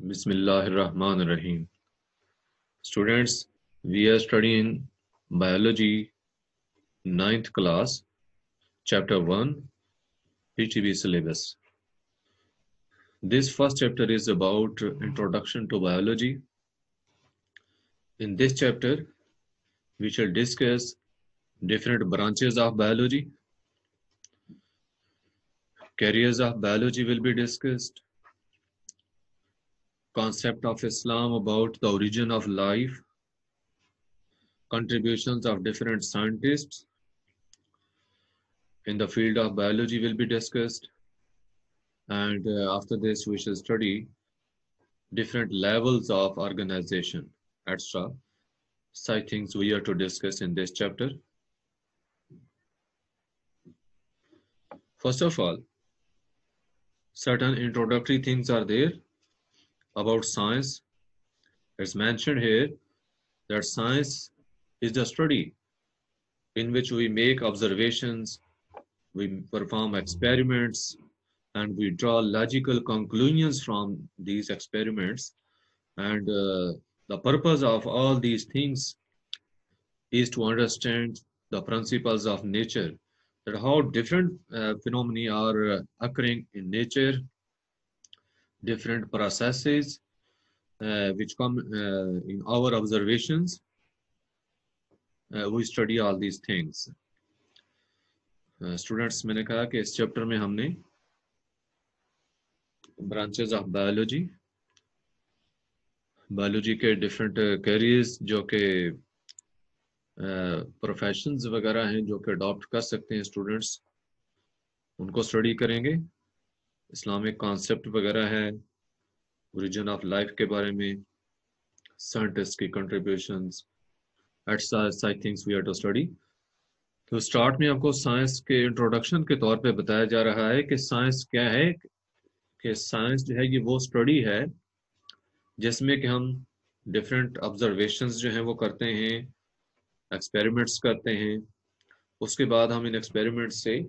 Bismillahirrahmanirrahim. Students, we are studying biology ninth class, chapter 1, PTB syllabus. This first chapter is about introduction to biology. In this chapter, we shall discuss different branches of biology. Careers of biology will be discussed concept of Islam about the origin of life, contributions of different scientists in the field of biology will be discussed. And uh, after this, we shall study different levels of organization, etc. Such things we are to discuss in this chapter. First of all, certain introductory things are there about science. It's mentioned here that science is the study in which we make observations, we perform experiments, and we draw logical conclusions from these experiments. And uh, the purpose of all these things is to understand the principles of nature, that how different uh, phenomena are uh, occurring in nature different processes uh, which come uh, in our observations. Uh, we study all these things. Students मैंने कहा कि इस chapter में हमने branches of biology biology के different careers जो कि professions वगैरह हैं जो कि अडॉप्ट कर सकते हैं स्टूडेंट्स उनको स्टडी करेंगे इस्लामिक कॉन्सेप्ट वगैरह है ओरिजिन ऑफ़ लाइफ के बारे में साइंटिस्ट की कंट्रीब्यूशन स्टडी तो स्टार्ट में आपको साइंस के इंट्रोडक्शन के तौर पे बताया जा रहा है कि साइंस क्या है, कि साइंस जो है ये वो स्टडी है, जिसमें कि हम डिफरेंट ऑब्जर्वेशंस जो हैं वो करते हैं एक्सपेरिमेंट्स करते हैं, उसके बाद हम इन एक्सपेरिमेंट से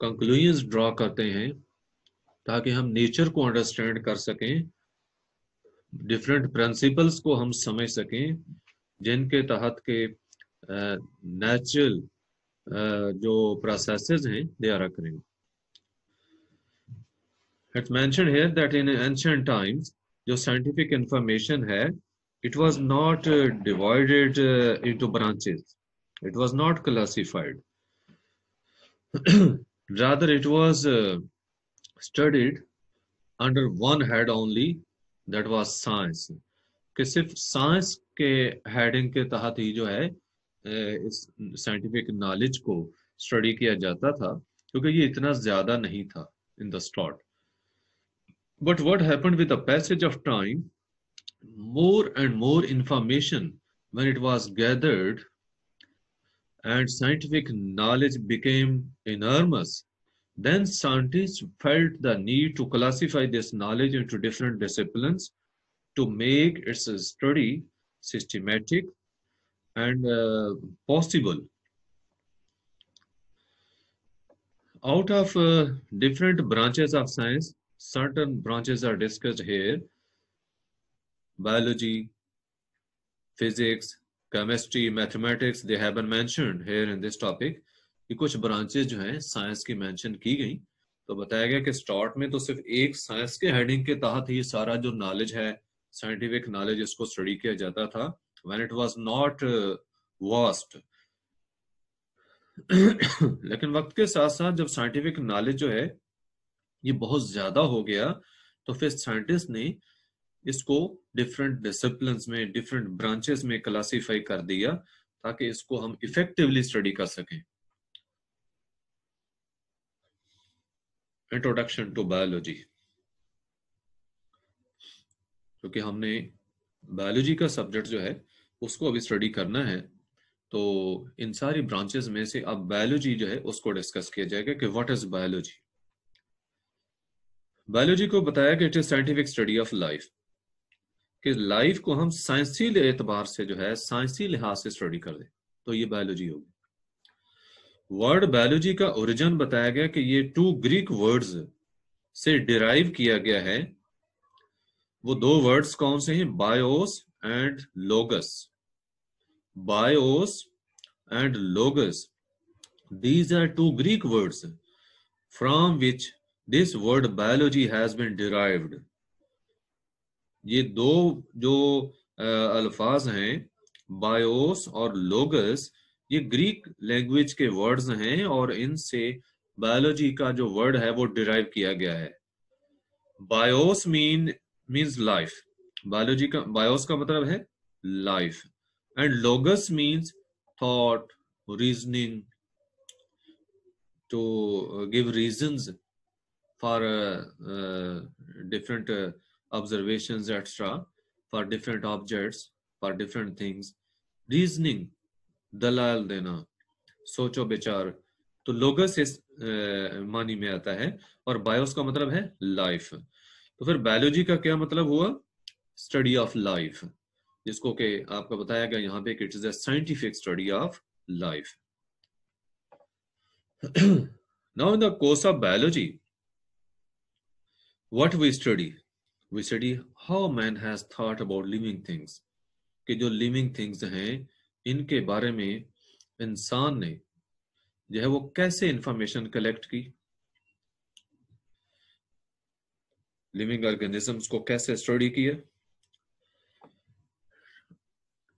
कंक्लूजन्स ड्रॉ करते हैं। ताकि हम नेचर को अंडरस्टैंड कर सकें डिफरेंट प्रिंसिपल्स को हम समझ सकें जिनके तहत के नेचुरल जो प्रोसेसेस हैं they are occurring it's mentioned here that in ancient times जो साइंटिफिक इंफॉर्मेशन है uh, divided uh, into branches. It was not classified. Rather it was uh, studied under one head only that was science कि सिर्फ़ science के heading के तहत ही जो है इस साइंटिफिक नॉलेज को स्टडी किया जाता था क्योंकि ये इतना ज़्यादा नहीं था in the slot but what happened with the passage of time more and more information when it was gathered and scientific knowledge became enormous Then scientists felt the need to classify this knowledge into different disciplines to make its study systematic and uh, possible. Out of uh, different branches of science, certain branches are discussed here. Biology, physics, chemistry, mathematics, they have been mentioned here in this topic. कि कुछ branches जो हैं science की mention की गई। तो बताया गया कि स्टार्ट में तो सिर्फ़ एक साइंस के हेडिंग के तहत ही सारा जो नॉलेज है साइंटिफिक नॉलेज इसको स्टडी किया जाता था when it was not vast लेकिन वक्त के साथ साथ जब साइंटिफिक नॉलेज जो है, ये बहुत ज़्यादा हो गया तो फिर साइंटिस्ट ने इसको डिफरेंट डिसिप्लिन में डिफरेंट ब्रांचेस में क्लासीफाई कर दिया, ताकि इसको हम इफेक्टिवली स्टडी कर सकें। इंट्रोडक्शन टू बायोलॉजी क्योंकि हमने बायोलॉजी का सब्जेक्ट जो है, उसको अभी स्टडी करना है तो इन सारी ब्रांचेस में से अब बायोलॉजी जो है, उसको डिस्कस किया जाएगा कि व्हाट इज़ बायोलॉजी बायोलॉजी को बताया कि it is scientific study of life कि लाइफ को हम साइंसी एतबार से जो है साइंसी लिहाज से स्टडी कर दें तो ये बायोलॉजी होगी। वर्ड बायोलॉजी का ओरिजिन बताया गया कि ये टू ग्रीक वर्ड्स से डिराइव किया गया है। वो दो वर्ड्स कौन से हैं? Bios and logos bios and logos these are two Greek words from which this word biology has been derived ये दो जो अल्फाज हैं बायोस और लोगस ये ग्रीक लैंग्वेज के वर्ड्स हैं और इनसे बायोलॉजी का जो वर्ड है वो डिराइव किया गया है। Bios mean means life biology का बायोस का मतलब है life and logos means thought reasoning to give reasons for different observations etc for different objects, for different things. Reasoning. दलाल देना। सोचो विचार तो लोगस इस मानी में आता है और बायोस का मतलब है लाइफ तो फिर बायोलॉजी का क्या मतलब हुआ? स्टडी ऑफ़ लाइफ जिसको के आपका बताया गया यहाँ पे it is scientific study of life now in the course of biology what we study we study how man has thought about living things कि जो लिविंग थिंग्स हैं इनके बारे में इंसान ने जो है वो कैसे इंफॉर्मेशन कलेक्ट की? लिविंग ऑर्गेनिजम्स को कैसे स्टडी किया?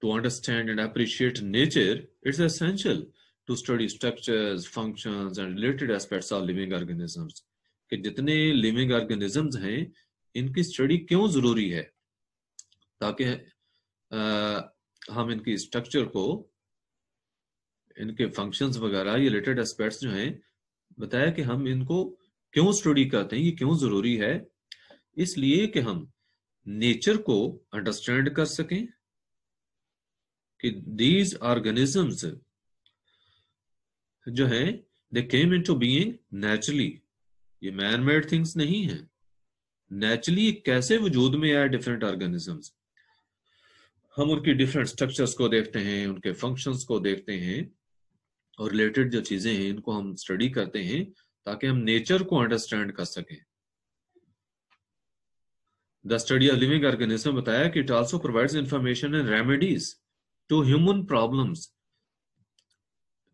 To understand and appreciate nature it's essential to study structures functions and related aspects of living organisms कि जितने लिविंग ऑर्गेनिजम्स हैं, इनकी स्टडी क्यों ज़रूरी है? ताकि हम इनकी स्ट्रक्चर को, इनके फ़ंक्शंस वगैरह, ये रिलेटेड एस्पेक्ट्स जो हैं, बताया कि हम इनको क्यों स्टडी करते हैं, ये क्यों ज़रूरी है? इसलिए कि हम नेचर को अंडरस्टैंड कर सकें कि दीज ऑर्गेनिजम्स जो हैं they came into being naturally ये मैन मेड थिंग्स नहीं है. नेचुरली कैसे वजूद में आए डिफरेंट ऑर्गेनिजम्स हम उनकी डिफरेंट स्ट्रक्चर्स को देखते हैं, उनके फ़ंक्शंस को देखते हैं और रिलेटेड जो चीज़ें हैं, इनको हम स्टडी करते हैं ताकि हम नेचर को अंडरस्टैंड कर सकें। The study of living organism बताया कि it also provides information and remedies to human problems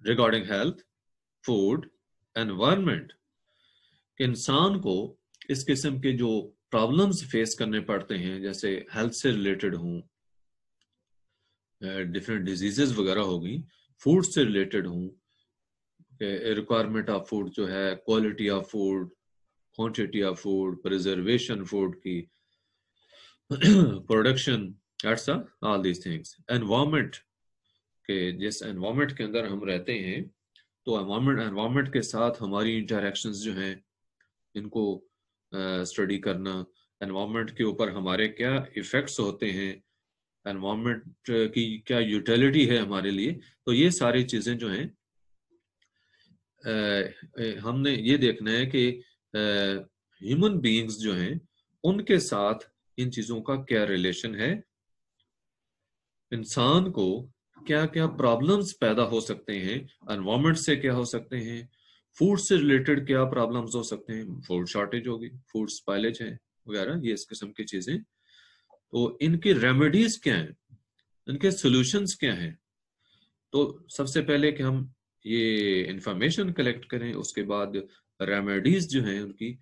regarding health food environment इंसान को इस किस्म के जो प्रॉब्लम्स फेस करने पड़ते हैं, जैसे हेल्थ से रिलेटेड हों डिफरेंट डिजीजेस वगैरह होगी फ़ूड से रिलेटेड हूँ। रिक्वायरमेंट ऑफ़ फ़ूड जो है quality of food quantity of food preservation food की production etc all these things environment के जिस एनवायरमेंट के अंदर हम रहते हैं तो एनवायरमेंट एनवायरमेंट के साथ हमारी इंटरेक्शंस जो हैं इनको स्टडी uh, करना एनवायरमेंट के ऊपर हमारे क्या इफेक्ट्स होते हैं एनवायरमेंट की क्या यूटिलिटी है हमारे लिए तो ये सारी चीज़ें जो हैं हमने ये देखना है कि ह्यूमन बीइंग्स जो हैं, उनके साथ इन चीज़ों का क्या रिलेशन है? इंसान को क्या क्या प्रॉब्लम्स पैदा हो सकते हैं? एनवायरमेंट से क्या हो सकते हैं? फ़ूड से रिलेटेड क्या प्रॉब्लम्स हो सकते हैं? फ़ूड शॉर्टेज होगी फ़ूड स्पाइलेज है, वगैरह, ये इस किस्म की चीज़ें तो इनकी रेमेडीज क्या हैं? इनके सॉल्यूशंस क्या हैं? तो सबसे पहले कि हम ये इंफॉर्मेशन कलेक्ट करें, उसके बाद रेमेडीज जो हैं उनकी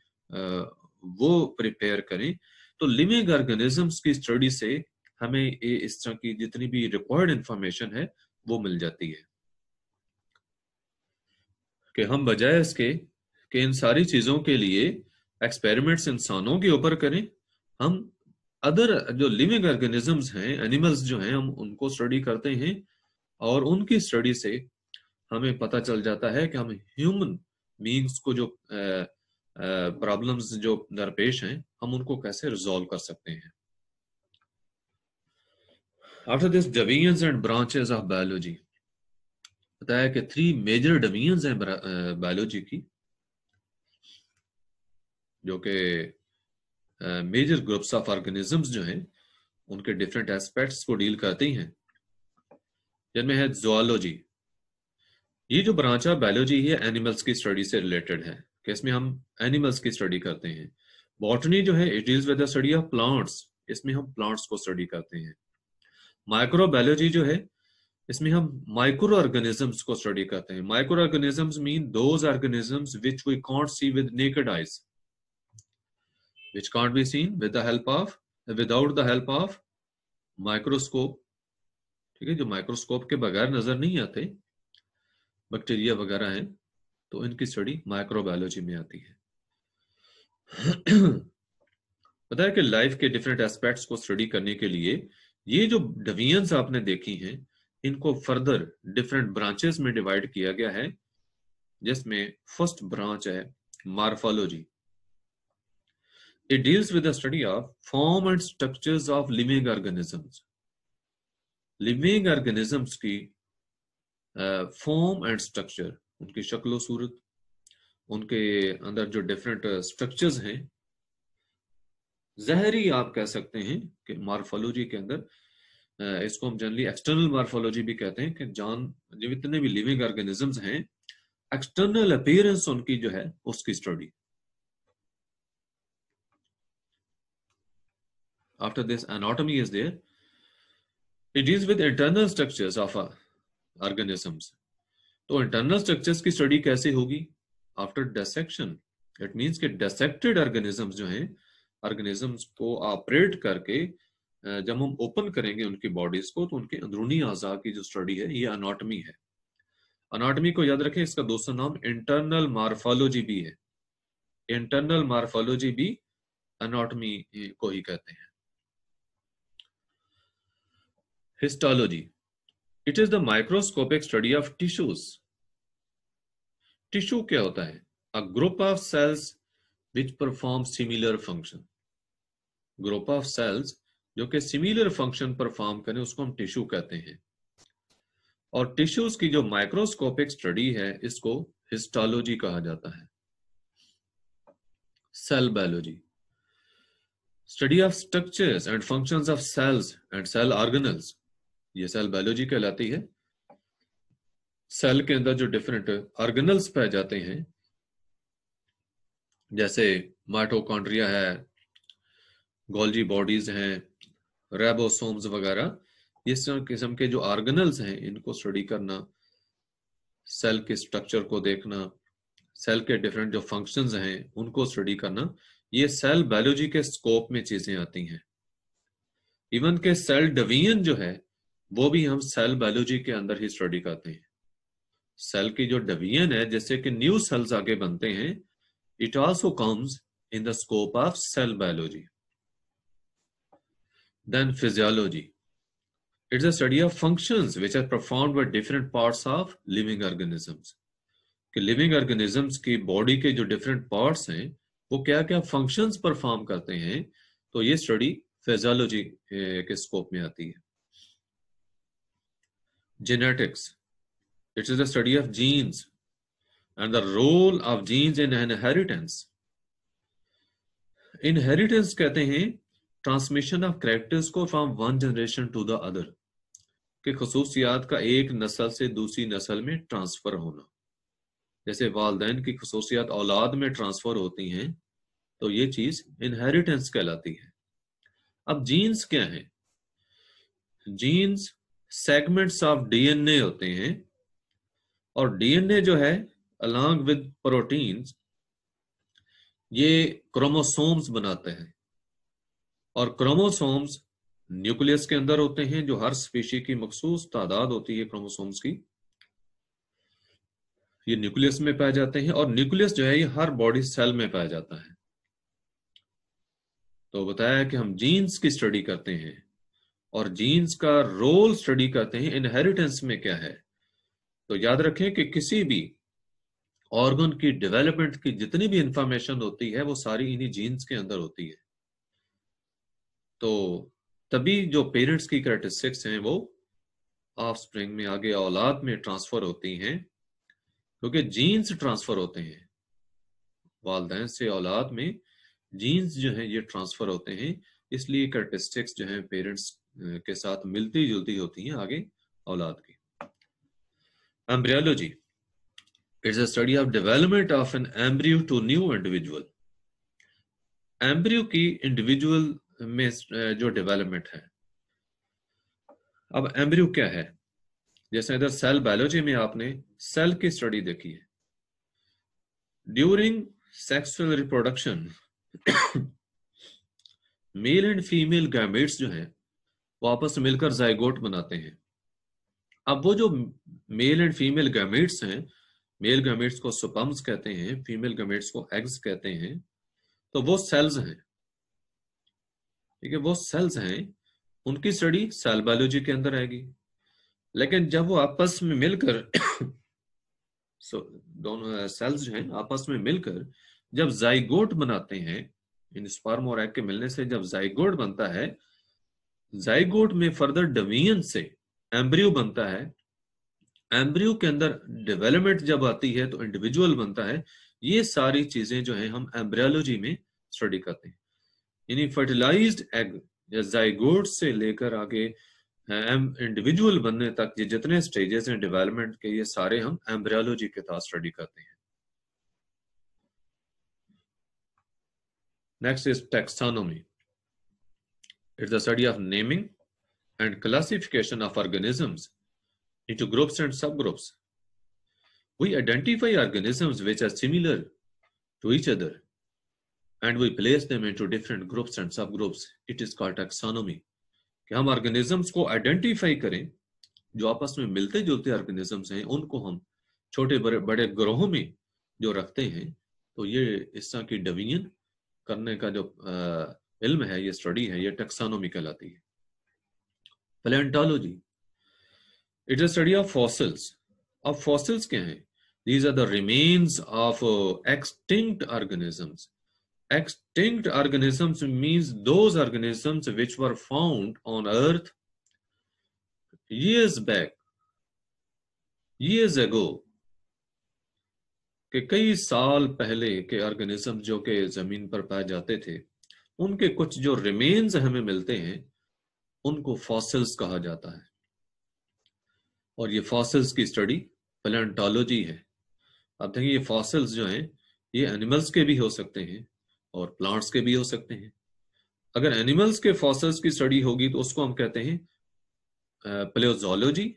वो प्रिपेयर करें। तो लिविंग ऑर्गेनिजम्स की स्टडी से हमें इस तरह की जितनी भी रिक्वायर्ड इंफॉर्मेशन है, वो मिल जाती है। कि हम बजाय इसके कि इन सारी चीज़ों के लिए एक्सपेरिमेंट्स इंसानों के ऊपर करें, हम अदर जो लिविंग ऑर्गेनिजम्स हैं एनिमल्स जो हैं, हम उनको स्टडी करते हैं और उनकी स्टडी से हमें पता चल जाता है कि हम ह्यूमन बींग्स को जो प्रॉब्लम्स जो दरपेश हैं, हम उनको कैसे रिजॉल्व कर सकते हैं। After this divisions and branches of biology बताया कि थ्री मेजर डवियंस हैं बायोलॉजी की, जो कि मेजर ग्रुप्स ऑफ़ ऑर्गेनिजम्स जो हैं, उनके डिफरेंट एस्पेक्ट्स को डील करती हैं। जिनमें है जोलॉजी ये जो ब्रांच ऑफ़ बायोलॉजी है एनिमल्स की स्टडी से रिलेटेड है। कि इसमें हम एनिमल्स की स्टडी करते हैं। बॉटनी जो है it deals with the study of plants इसमें हम प्लांट्स को स्टडी करते हैं। माइक्रोबायोलॉजी जो है, इसमें हम माइक्रो ऑर्गेनिजम्स को स्टडी करते हैं। Micro organisms mean those organisms which we can't see with naked eyes which can't be seen with the help of without the help of microscope ठीक है, जो माइक्रोस्कोप के बगैर नज़र नहीं आते बैक्टीरिया वगैरह हैं तो इनकी स्टडी माइक्रोबायोलॉजी में आती है। पता है कि लाइफ के डिफरेंट एस्पेक्ट्स को स्टडी करने के लिए, ये जो डिवीजन्स आपने देखी हैं, इनको फर्दर डिफरेंट ब्रांचेस में डिवाइड किया गया है, जिसमें फ़र्स्ट ब्रांच है morphology it deals with the study of form and structures of living organisms living organisms की फॉर्म एंड स्ट्रक्चर उनकी शक्ल सूरत, उनके अंदर जो डिफरेंट स्ट्रक्चर्स हैं, जहरी आप कह सकते हैं कि मार्फोलॉजी के अंदर इसको हम जनरली एक्सटर्नल मार्फोलॉजी भी कहते हैं कि जान जो इतने भी लिविंग ऑर्गेनिजम्स हैं एक्सटर्नल अपीयरेंस उनकी जो है, उसकी study after this anatomy is there it is with internal structures of organisms तो इंटरनल स्ट्रक्चर्स की स्टडी कैसे होगी? आफ्टर डिसेक्शन इट मींस कि डिसेक्टेड ऑर्गेनिजम्स जो हैं ऑर्गेनिजम्स को ऑपरेट करके जब हम ओपन करेंगे उनकी बॉडीज को तो उनके अंदरूनी अजा की जो स्टडी है, ये अनाटमी है। अनाटमी को याद रखें, इसका दूसरा नाम इंटरनल मार्फोलॉजी भी है। इंटरनल मार्फोलॉजी भी अनाटमी को ही कहते हैं। Histology it is the microscopic study of tissues tissue क्या होता है? A group of cells which perform similar function group of cells जो कि सिमिलर फ़ंक्शन परफॉर्म करें उसको हम टिश्यू कहते हैं। और टिश्यूज की जो माइक्रोस्कोपिक स्टडी है, इसको हिस्टोलॉजी कहा जाता है। Cell biology study of structures and functions of cells and cell organelles ये सेल बायोलॉजी कहलाती है। सेल के अंदर जो डिफरेंट ऑर्गेनल्स पाए जाते हैं, जैसे माइटोकॉन्ड्रिया है गोल्जी बॉडीज हैं रेबोसोम्स वगैरह, इस किस्म के जो ऑर्गेनल्स हैं, इनको स्टडी करना सेल के स्ट्रक्चर को देखना सेल के डिफरेंट जो फ़ंक्शंस हैं, उनको स्टडी करना, ये सेल बायोलॉजी के स्कोप में चीज़ें आती हैं। इवन के सेल डिवीज़न जो है वो भी हम सेल बायोलॉजी के अंदर ही स्टडी करते हैं सेल की जो डिवीज़न है, जैसे कि न्यू सेल्स आगे बनते हैं it also comes in the scope of cell biology Then physiology. It's a study of functions which are performed by different parts of living organisms. कि लिविंग ऑर्गेनिजम्स की बॉडी के जो डिफरेंट पार्ट्स हैं, वो क्या क्या फ़ंक्शंस परफॉर्म करते हैं तो ये स्टडी फिजियोलॉजी के स्कोप में आती है genetics it's is the study of genes and the role of genes in inheritance inheritance कहते हैं ट्रांसमिशन ऑफ़ करेक्टर्स को from one generation to the other के खसूसियात का एक नस्ल से दूसरी नस्ल में ट्रांसफ़र होना। जैसे वालदेन की खसूसियात औलाद में ट्रांसफ़र होती हैं तो ये चीज़ इनहेरिटेंस कहलाती है। अब जीन्स क्या है? जीन्स सेगमेंट्स ऑफ़ डीएनए होते हैं और डीएनए जो है अलॉन्ग विद प्रोटीन्स ये क्रोमोसोम्स बनाते हैं। और क्रोमोसोम्स न्यूक्लियस के अंदर होते हैं, जो हर स्पीशी की मखसूस तादाद होती है क्रोमोसोम्स की। ये न्यूक्लियस में पाए जाते हैं और न्यूक्लियस जो है, ये हर बॉडी सेल में पाया जाता है। तो बताया कि हम जीन्स की स्टडी करते हैं। और जीन्स का रोल स्टडी करते हैं इनहेरिटेंस में क्या है? तो याद रखें कि किसी भी ऑर्गन की डेवलपमेंट की जितनी भी इंफॉर्मेशन होती है, वो सारी इन्हीं जीन्स के अंदर होती है। तो तभी जो पेरेंट्स की करेक्टरिस्टिक्स हैं, वो ऑफ़ स्प्रिंग में आगे औलाद में ट्रांसफ़र होती हैं, क्योंकि जीन्स ट्रांसफ़र होते हैं। वालदेन से औलाद में जीन्स जो है, ये ट्रांसफ़र होते हैं, इसलिए करेक्टरिस्टिक्स जो है पेरेंट्स के साथ मिलती जुलती होती हैं आगे औलाद की। Embryology it's a study of development of an embryo to new individual embryo की इंडिविजुअल में जो डेवलपमेंट है। अब एम्ब्रियो क्या है? जैसे इधर सेल बायोलॉजी में आपने सेल की स्टडी देखी है। During sexual reproduction male and female gametes जो है वो आपस में मिलकर जाइगोट बनाते हैं। अब वो जो मेल एंड फीमेल गैमेट्स हैं, मेल गैमेट्स को सुपम्स कहते हैं, फीमेल गैमेट्स को एग्स कहते हैं तो वो सेल्स हैं। ठीक है, वो सेल्स हैं, उनकी स्टडी सेल बायोलॉजी के अंदर आएगी। लेकिन जब वो आपस में मिलकर सो दोनों सेल्स जो हैं, आपस में मिलकर जब जाइगोट बनाते हैं, इन स्पर्म और एग के मिलने से जब जाइगोट बनता है जाइगोट में फर्दर डिवीज़न से एम्ब्रियो बनता है। एम्ब्रियो के अंदर डेवलपमेंट जब आती है तो इंडिविजुअल बनता है। ये सारी चीज़ें जो है हम एम्ब्रियोलॉजी में स्टडी करते हैं। यानी फर्टिलाइज्ड एग या जाइगोट से लेकर आगे इंडिविजुअल बनने तक ये जितने स्टेजेस हैं डेवलपमेंट के, ये सारे हम एम्ब्रियोलॉजी के साथ स्टडी करते हैं। Next is taxonomy it's the study of naming and classification of organisms into groups and subgroups. We identify organisms which are similar to each other and we place them into different groups and subgroups. It is called taxonomy. कि हम organisms को identify करें जो आपस में मिलते जुलते organisms हैं उनको हम छोटे बड़े बड़े ग्रोहों में जो रखते हैं तो ये इस तरह की डिवीज़न करने का जो इल्म है ये स्टडी है ये टेक्सानोमी कहलाती है it is a study of fossils अब fossils क्या हैं are the remains of uh, extinct organisms extinct organisms means those organisms which were found on earth years back years ago कि कई साल पहले के ऑर्गेनिज्म जो कि ज़मीन पर पाए जाते थे उनके कुछ जो रिमेन्स हमें मिलते हैं, उनको फॉसिल्स कहा जाता है। और ये फॉसिल्स की स्टडी पेलेंटोलॉजी है। अब देखिए ये फॉसिल्स जो हैं, ये एनिमल्स के भी हो सकते हैं और प्लांट्स के भी हो सकते हैं। अगर एनिमल्स के फॉसिल्स की स्टडी होगी तो उसको हम कहते हैं प्लेोजोलॉजी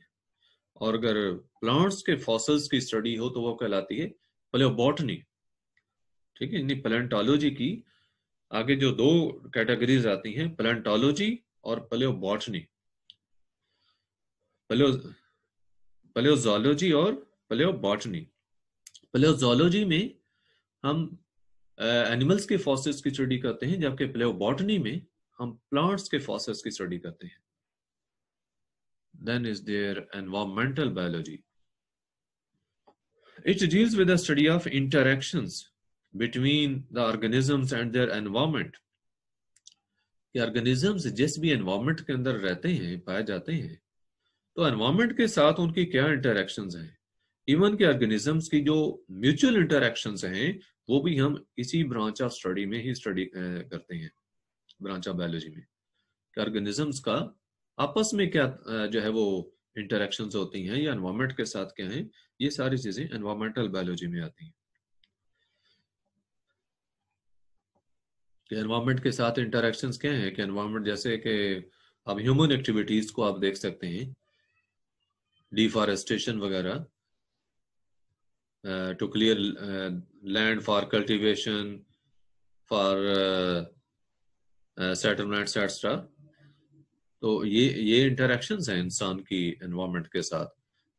और अगर प्लांट्स के फॉसिल्स की स्टडी हो तो वो कहलाती है प्लेबॉटनी ठीक है, यानी प्लेंटोलॉजी की आगे जो दो कैटेगरीज आती हैं प्लेंटोलॉजी और पलेओबॉटनी पलेओ पलेओजोलॉजी और पलेओबॉटनी पलेओजोलॉजी में हम एनिमल्स के फॉसिल्स की स्टडी करते हैं, जबकि पलेओबॉटनी में हम प्लांट्स के फॉसिल्स की स्टडी करते हैं। Then is there environmental biology it deals with the study of between the organisms and their environment. कि ऑर्गेनिजम्स जिस भी एनवायरमेंट के अंदर रहते हैं, पाए जाते हैं तो एनवायरमेंट के साथ उनकी क्या इंटरेक्शंस हैं? इवन के ऑर्गेनिजम्स की जो म्यूचुअल इंटरेक्शंस हैं, वो भी हम इसी ब्रांच ऑफ़ स्टडी में ही स्टडी करते हैं ब्रांच ऑफ़ बायोलॉजी में। कि ऑर्गेनिजम्स का आपस में क्या जो है वो इंटरेक्शंस होती हैं या एनवायरमेंट के साथ क्या है, ये सारी चीज़ें एनवायरमेंटल बायोलॉजी में आती हैं। कि एनवायरमेंट के साथ इंटरेक्शन क्या है? कि एनवायरमेंट जैसे कि अब ह्यूमन एक्टिविटीज़ को आप देख सकते हैं। डिफॉरेस्टेशन वगैरह to clear land for cultivation for settlement extra तो ये ये इंटरेक्शन है इंसान की एनवायरमेंट के साथ।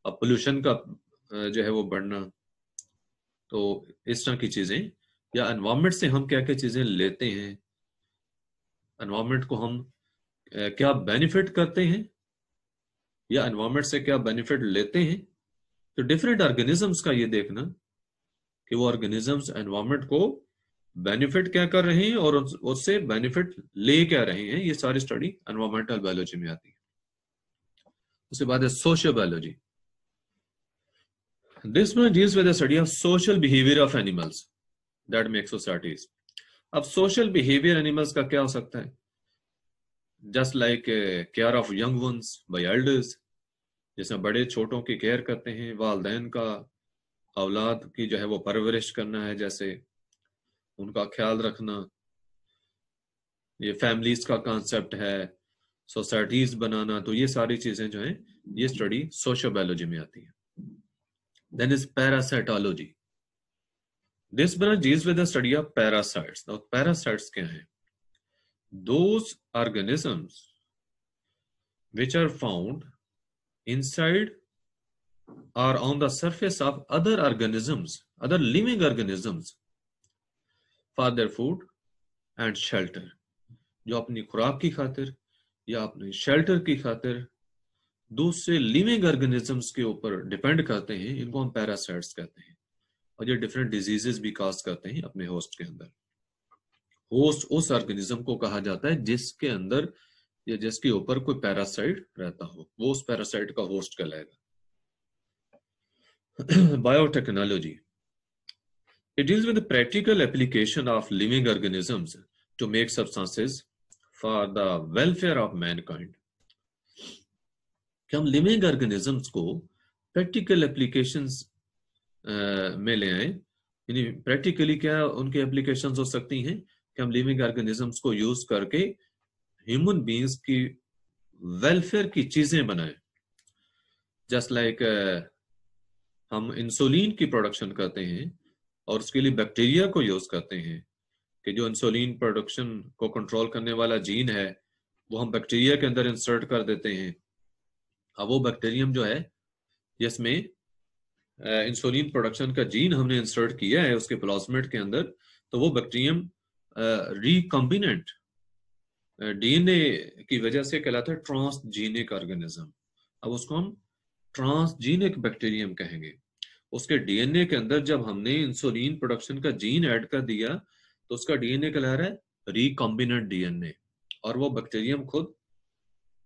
अब पोल्यूशन का uh, जो है वो बढ़ना। तो इस तरह की चीज़ें। या एनवायरमेंट से हम क्या क्या चीज़ें लेते हैं? एनवायरमेंट को हम क्या बेनिफिट करते हैं? या एनवायरमेंट से क्या बेनिफिट लेते हैं? तो डिफरेंट ऑर्गेनिजम्स का ये देखना कि वो ऑर्गेनिजम्स एनवायरमेंट को बेनिफिट क्या कर रहे हैं और उससे बेनिफिट ले क्या रहे हैं? ये सारी स्टडी एनवायरमेंटल बायोलॉजी में आती है। उसके बाद है social biology this deals with study of social behaviour of animals that make societies अब सोशल बिहेवियर एनिमल्स का क्या हो सकता है? Just like care of young ones by elders जिसमें बड़े छोटों की केयर करते हैं, वालदेन का औलाद की जो है वो परवरिश करना है, जैसे उनका ख्याल रखना। ये फैमिलीज़ का कॉन्सेप्ट है सोसाइटीज बनाना तो ये सारी चीज़ें जो हैं, ये स्टडी सोशल बायोलॉजी में आती है। Then is parasitology this बनाजीज with study of parasites parasites क्या है? Those organisms which are found inside are on the surface of other organisms other living organisms for their food and shelter जो अपनी खुराक की खातिर या अपने शेल्टर की खातिर दूसरे लिविंग ऑर्गेनिजम्स के ऊपर डिपेंड करते हैं, इनको हम पैरासाइट्स कहते हैं। और ये डिफरेंट डिजीजेस भी काज करते हैं अपने होस्ट के अंदर। होस्ट उस ऑर्गेनिज्म को कहा जाता है जिसके अंदर या जिसके ऊपर कोई पैरासाइट रहता हो। वो उस पैरासाइट का होस्ट कहलाएगा। Biotechnology it deals with practical application of living organisms to make substances for the welfare of mankind हम लिविंग ऑर्गेनिजम्स को प्रैक्टिकल एप्लीकेशंस में ले आए। यानी प्रैक्टिकली क्या उनके एप्लीकेशंस हो सकती हैं कि हम लिविंग ऑर्गेनिजम्स को यूज़ करके ह्यूमन बींग्स की वेलफेयर की चीज़ें बनाए। जस्ट लाइक like, हम इंसुलिन की प्रोडक्शन करते हैं और उसके लिए बैक्टीरिया को यूज़ करते हैं कि जो इंसुलिन प्रोडक्शन को कंट्रोल करने वाला जीन है वो हम बैक्टीरिया के अंदर इंसर्ट कर देते हैं। अब वो बैक्टीरियम जो है जिसमें इंसुलिन प्रोडक्शन का जीन हमने इंसर्ट किया है उसके प्लाज्मेट के अंदर तो वो बैक्टीरियम रिकॉम्बिनेंट डीएनए की वजह से कहलाता है ट्रांसजीनिक ऑर्गेनिज्म अब उसको हम ट्रांसजीनिक बैक्टीरियम कहेंगे। उसके डीएनए के अंदर जब हमने इंसुलिन प्रोडक्शन का जीन ऐड कर दिया तो उसका डीएनए कहला रहा है रिकॉम्बिनेंट डीएनए और वो बैक्टीरियम खुद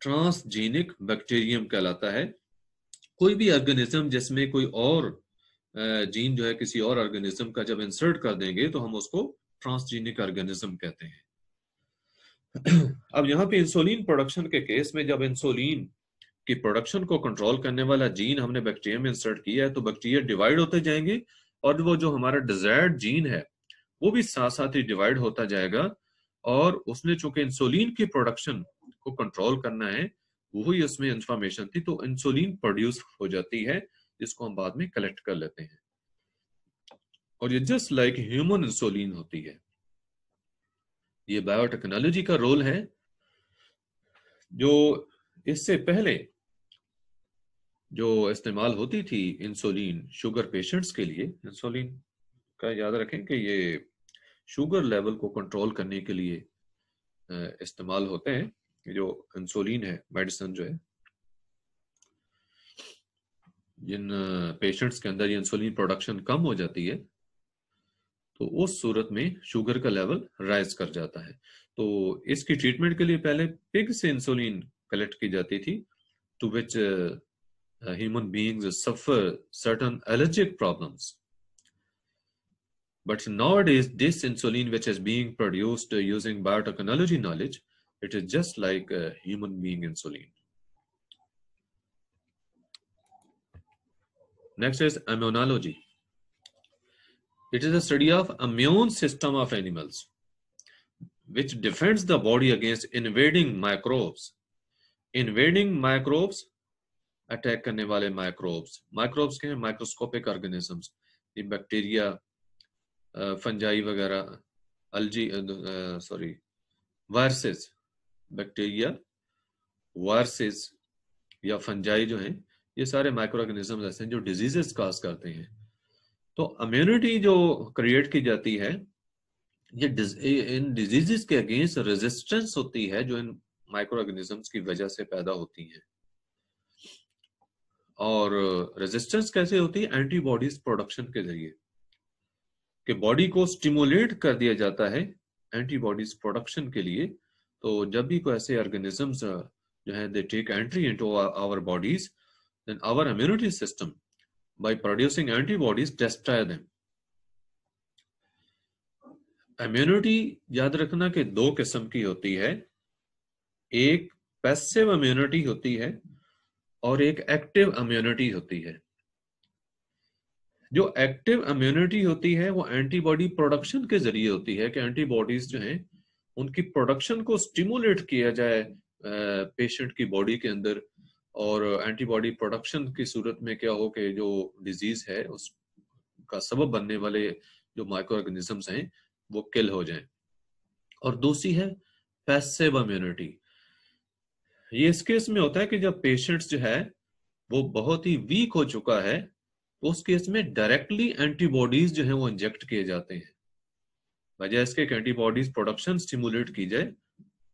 ट्रांसजीनिक बैक्टीरियम कहलाता है। कोई भी ऑर्गेनिज्म जिसमें कोई और जीन जो है किसी और ऑर्गेनिज्म का जब इंसर्ट कर देंगे तो हम उसको ट्रांसजीनिक ऑर्गेनिज्म कहते हैं। अब यहाँ पे इंसुलिन प्रोडक्शन के केस में जब इंसुलिन की प्रोडक्शन को कंट्रोल करने वाला जीन हमने बैक्टीरिया में इंसर्ट किया है तो बैक्टीरिया डिवाइड होते जाएँगे, और वो जो हमारा डिजायर्ड जीन है, वो भी साथ साथ ही डिवाइड होता जाएगा, और उसने चूँकि इंसुलिन की प्रोडक्शन को कंट्रोल करना है वही उसमें इंफॉर्मेशन थी तो इंसुलिन प्रोड्यूस हो जाती है, जिसको हम बाद में कलेक्ट कर लेते हैं। और ये जस्ट लाइक ह्यूमन इंसुलिन होती है। ये बायोटेक्नोलॉजी का रोल है, जो इससे पहले जो इस्तेमाल होती थी इंसुलिन शुगर पेशेंट्स के लिए इंसुलिन का याद रखें कि ये शुगर लेवल को कंट्रोल करने के लिए इस्तेमाल होते हैं। जो इंसुलिन है मेडिसिन जो है जिन पेशेंट्स के अंदर ये इंसुलिन प्रोडक्शन कम हो जाती है तो उस सूरत में शुगर का लेवल राइज कर जाता है। तो इसकी ट्रीटमेंट के लिए पहले पिग से इंसुलिन कलेक्ट की जाती थी to which human beings suffer certain allergic problems but this insulin which is being produced uh, using biotechnology knowledge it is just like a human being insulin next is immunology It is a study of immune system of animals which defends the body against invading microbes. Invading microbes attack करने वाले microbes microbes के हैं microscopic organisms ये bacteria fungi वगैरह अलजी sorry viruses Bacteria viruses या fungi जो हैं, ये सारे माइक्रो ऑर्गेनिजम्स ऐसे हैं जो डिजीजेस काज करते हैं। तो इम्यूनिटी जो क्रिएट की जाती है, ये इन डिजीजेस के अगेंस्ट रेजिस्टेंस होती है जो इन माइक्रो ऑर्गेनिजम्स की वजह से पैदा होती है। और रेजिस्टेंस कैसे होती है? एंटीबॉडीज प्रोडक्शन के ज़रिए। कि बॉडी को स्टिमुलेट कर दिया जाता है एंटीबॉडीज प्रोडक्शन के लिए। तो जब भी कोई ऐसे ऑर्गेनिजम्स जो है they take entry into our bodies then our immunity system by producing antibodies, destroy them. Immunity याद रखना कि दो किस्म की होती है। एक पैसिव इम्यूनिटी होती है और एक एक्टिव इम्यूनिटी होती है। जो एक्टिव इम्यूनिटी होती है, वो एंटीबॉडी प्रोडक्शन के ज़रिए होती है कि एंटीबॉडीज जो हैं उनकी प्रोडक्शन को स्टिमुलेट किया जाए पेशेंट की बॉडी के अंदर और एंटीबॉडी प्रोडक्शन की सूरत में क्या हो कि जो डिज़ीज़ है उसका सबब बनने वाले जो माइक्रो ऑर्गेनिजम्स हैं, वो किल हो जाएँ। और दूसरी है पैसिव इम्यूनिटी ये इस केस में होता है कि जब पेशेंट्स जो है, वो बहुत ही वीक हो चुका है तो उस केस में डायरेक्टली एंटीबॉडीज जो है वो इंजेक्ट किए जाते हैं। वजह इसके एंटीबॉडीज प्रोडक्शन स्टिमुलेट की जाए,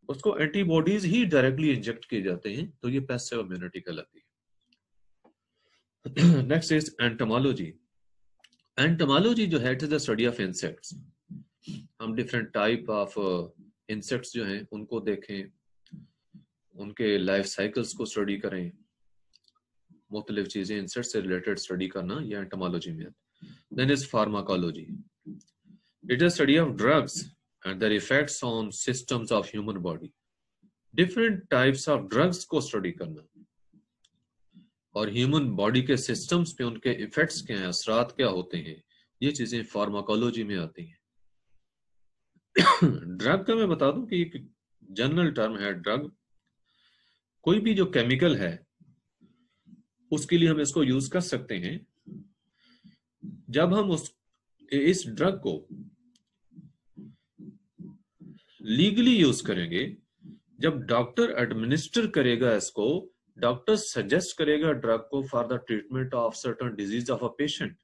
उसको एंटीबॉडीज ही डायरेक्टली इंजेक्ट किए जाते हैं तो ये पैसिव इम्यूनिटी कहलाती है। नेक्स्ट इज़ एंटमोलॉजी एंटमोलॉजी जो है it is the study of insects हम डिफरेंट टाइप ऑफ़ इंसेक्ट्स जो हैं, उनको देखें, उनके लाइफ साइकिल्स को स्टडी करें। मुख्तलिफ़ चीज़ें इंसेक्ट से रिलेटेड स्टडी करना यह एंटमोलॉजी में then is pharmacology it is study of drugs and their effects on systems of human body. Different types of drugs को स्टडी करना। और ह्यूमन बॉडी के सिस्टम्स पे उनके इफेक्ट्स क्या हैं, असरात क्या होते हैं, ये चीज़ें फार्माकोलॉजी में आती हैं। ड्रग का मैं बता दूँ कि एक जनरल टर्म है ड्रग कोई भी जो केमिकल है, उसके लिए हम इसको यूज़ कर सकते हैं। जब हम उस, इस ड्रग को लीगली यूज़ करेंगे, जब डॉक्टर एडमिनिस्टर करेगा इसको डॉक्टर सजेस्ट करेगा ड्रग को for the treatment of certain disease of a patient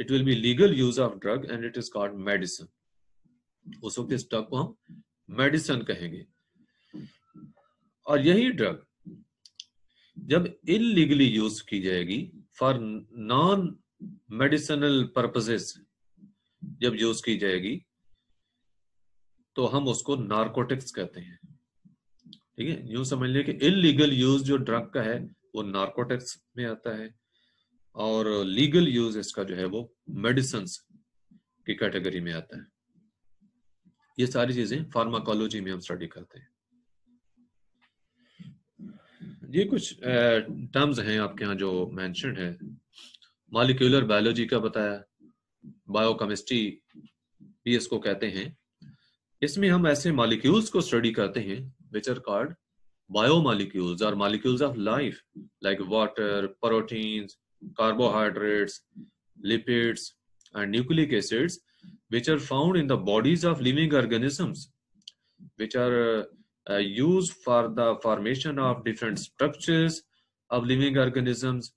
it will be legal use of drug and it is called medicine उस वक्त इस ड्रग को हम मेडिसिन कहेंगे। और यही ड्रग जब इलीगली यूज़ की जाएगी फॉर नॉन मेडिसिनल पर्पजेस जब यूज़ की जाएगी तो हम उसको नार्कोटिक्स कहते हैं। ठीक है? यूँ समझ लिया कि इलीगल यूज़ जो ड्रग का है, वो नार्कोटिक्स में आता है और लीगल यूज़ इसका जो है, वो मेडिसिन की कैटेगरी में आता है। ये सारी चीज़ें फार्माकोलॉजी में हम स्टडी करते हैं। ये कुछ टर्म्स हैं आपके यहाँ जो मेंशन है। मालिक्यूलर बायोलॉजी का बताया बायोकेमिस्ट्री भी इसको कहते हैं। इसमें हम ऐसे मालिक्यूल्स को स्टडी करते हैं विच आर कॉल्ड बायोमालिक्यूल्स और molecules of life like water proteins carbohydrates lipids and nucleic acids which are found in the bodies of living organisms which are uh, uh, used for the formation of different structures of living organisms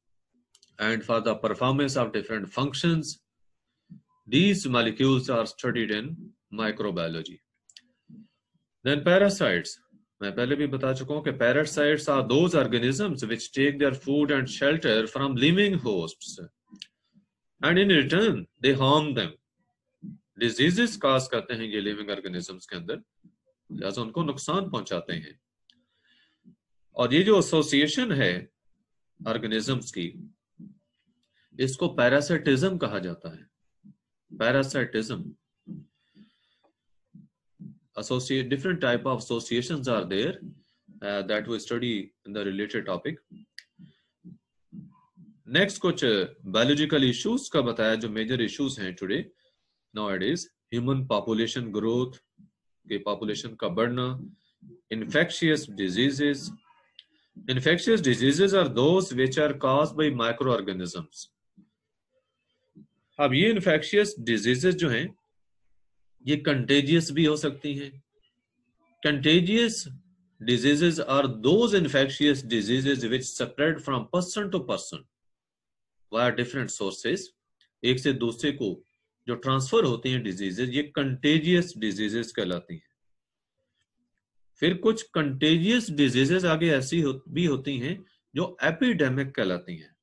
and for the performance of different functions these molecules are studied in microbiology Then parasites. मैं पहले भी बता चुका हूँ कि parasites are those organisms which take their food and shelter from living hosts and in return they harm them. Diseases cause करते हैं ये living organisms के अंदर लिहाजा उनको नुकसान पहुंचाते हैं और ये जो एसोसिएशन है ऑर्गेनिजम्स की इसको पैरासाइटिज्म कहा जाता है parasitism associate different type of associations are there uh, that we study in the related topic next कुछ बायोलॉजिकल इश्यूज़ का बताया जो मेजर इश्यूज़ हैं today now it is human population growth के पॉपुलेशन का बढ़ना infectious diseases infectious diseases are those which are caused by microorganisms अब ये infectious diseases जो हैं ये कंटेजियस भी हो सकती हैं। Contagious diseases are those infectious diseases which spread from person to person via different sources एक से दूसरे को जो ट्रांसफ़र होती हैं डिजीजेज ये कंटेजियस डिजीजेस कहलाती हैं। फिर कुछ कंटेजियस डिजीजेज आगे ऐसी हो, भी होती हैं जो एपिडेमिक कहलाती हैं।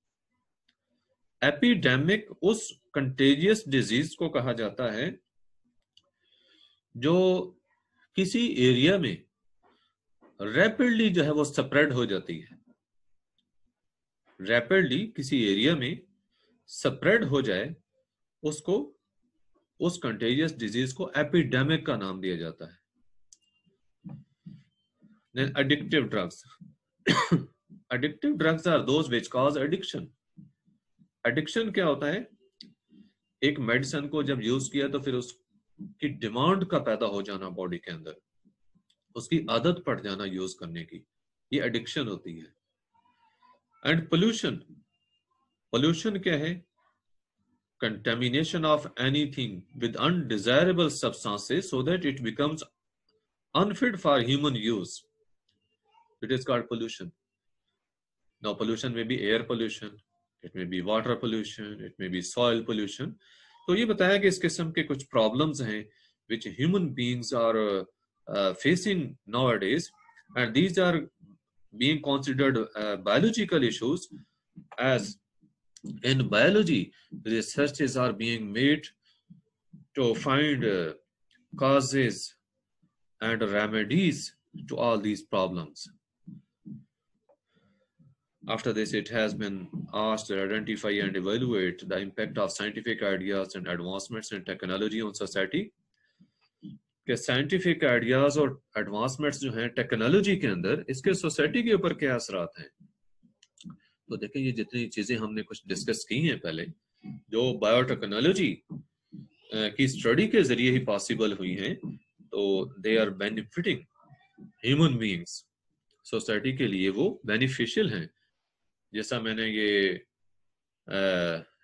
एपिडेमिक उस कंटेजियस डिज़ीज़ को कहा जाता है जो किसी एरिया में रैपिडली जो है वो स्प्रेड हो जाती है। रैपिडली किसी एरिया में स्प्रेड हो जाए, उसको, उस कंटेजियस डिज़ीज़ को एपिडेमिक का नाम दिया जाता है। Addictive drugs. Addictive drugs are those which cause addiction. Addiction क्या होता है? एक मेडिसिन को जब यूज़ किया तो फिर उस की डिमांड का पैदा हो जाना बॉडी के अंदर, उसकी आदत पड़ जाना यूज़ करने की, ये एडिक्शन होती है। एंड पोल्यूशन पोल्यूशन क्या है? Contamination of anything with undesirable substances so that it becomes unfit for human use it is called pollution now pollution may be air pollution it may be water pollution it may be soil pollution तो ये बताया कि इस किस्म के कुछ problems हैं which human beings are facing nowadays and these are being considered biological issues as in biology research is are being made to find causes and remedies to all these problems. After this, it has been asked to identify and evaluate the impact of scientific ideas and advancements in technology on society. कि scientific ideas और advancements जो हैं technology के अंदर, इसके society के ऊपर क्या असरात हैं? तो देखें, ये जितनी चीज़ें हमने कुछ डिस्कस की हैं पहले, जो बायोटेक्नोलॉजी की स्टडी के ज़रिए ही पॉसिबल हुई हैं तो they are benefiting human beings society के लिए वो बेनिफिशियल हैं। जैसा मैंने ये